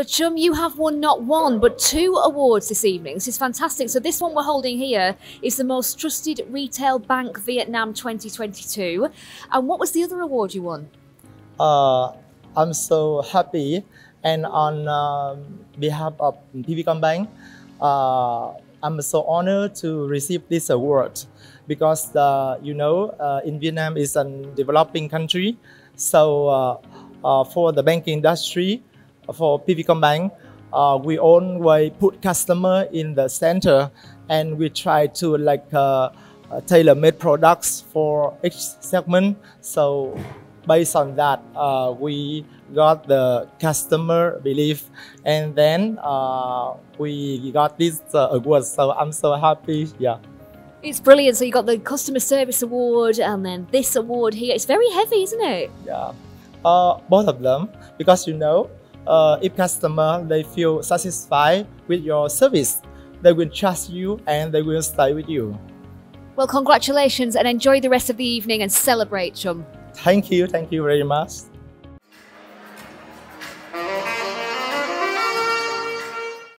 So, Trung, you have won not one but two awards this evening. This is fantastic. So, this one we're holding here is the most trusted retail bank Vietnam 2022. And what was the other award you won? Uh, I'm so happy, and on um, behalf of PVcomBank, uh, I'm so honored to receive this award because uh, you know uh, in Vietnam is a developing country, so uh, for the banking industry, for PVcomBank, uh, we always put customer in the center, and we try to like uh, uh, tailor-made products for each segment. So based on that, uh, we got the customer belief, and then uh, we got this uh, award. So I'm so happy. Yeah. It's brilliant. So, you got the Customer Service Award and then this award here. It's very heavy, isn't it? Yeah, uh, both of them because you know, uh, if customer they feel satisfied with your service, they will trust you and they will stay with you. Well, congratulations and enjoy the rest of the evening and celebrate, Trung. Thank you, thank you very much.